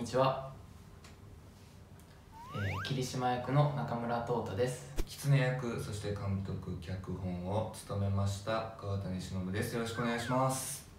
にちは、えー、霧島役の中村東太です。狐役そして監督脚本を務めました川谷忍です。よろしくお願いします。